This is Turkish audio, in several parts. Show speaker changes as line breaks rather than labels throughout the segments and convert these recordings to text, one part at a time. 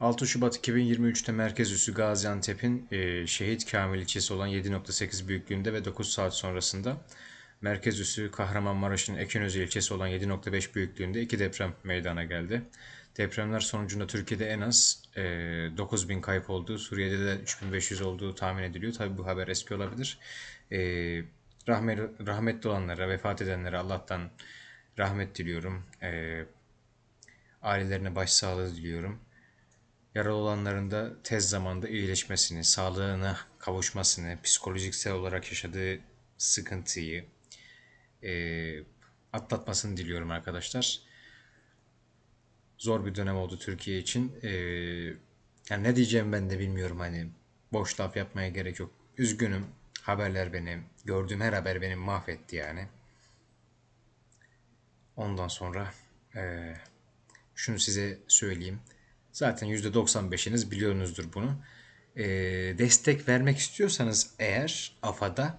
6 Şubat 2023'te merkez üssü Gaziantep'in e, şehit Kamil ilçesi olan 7.8 büyüklüğünde ve 9 saat sonrasında merkez üssü Kahramanmaraş'ın Ekinözü ilçesi olan 7.5 büyüklüğünde iki deprem meydana geldi. Depremler sonucunda Türkiye'de en az e, 9000 kayıp olduğu, Suriye'de de 3500 olduğu tahmin ediliyor. Tabi bu haber eski olabilir. E, rahmet, rahmetli olanlara, vefat edenlere Allah'tan rahmet diliyorum. E, ailelerine başsağlığı diliyorum. Yaralı olanların da tez zamanda iyileşmesini, sağlığına kavuşmasını, psikolojiksel olarak yaşadığı sıkıntıyı e, atlatmasını diliyorum arkadaşlar. Zor bir dönem oldu Türkiye için. E, yani ne diyeceğim ben de bilmiyorum hani. Boş laf yapmaya gerek yok. Üzgünüm. Haberler beni, gördüğüm her haber beni mahvetti yani. Ondan sonra e, şunu size söyleyeyim. Zaten %95'iniz biliyorsunuzdur bunu. E, destek vermek istiyorsanız eğer AFA'da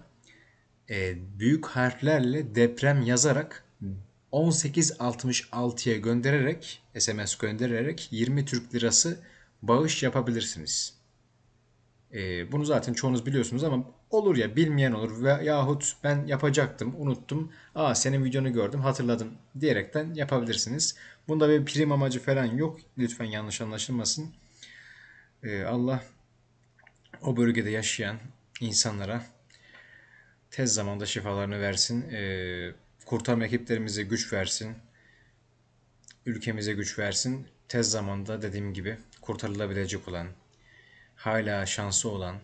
e, büyük harflerle deprem yazarak 1866'ya göndererek SMS göndererek 20 Türk Lirası bağış yapabilirsiniz. E, bunu zaten çoğunuz biliyorsunuz ama olur ya bilmeyen olur ve yahut ben yapacaktım unuttum. Aa senin videonu gördüm hatırladım diyerekten yapabilirsiniz. Bunda bir prim amacı falan yok. Lütfen yanlış anlaşılmasın. E, Allah o bölgede yaşayan insanlara tez zamanda şifalarını versin. E, kurtarma ekiplerimize güç versin. Ülkemize güç versin. Tez zamanda dediğim gibi kurtarılabilecek olan, hala şansı olan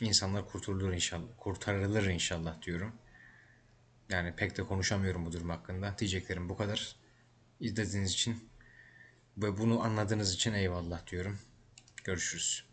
insanlar kurtulur inşallah. Kurtarılır inşallah diyorum. Yani pek de konuşamıyorum bu durum hakkında. Diyeceklerim bu kadar. İzlediğiniz için ve bunu anladığınız için eyvallah diyorum. Görüşürüz.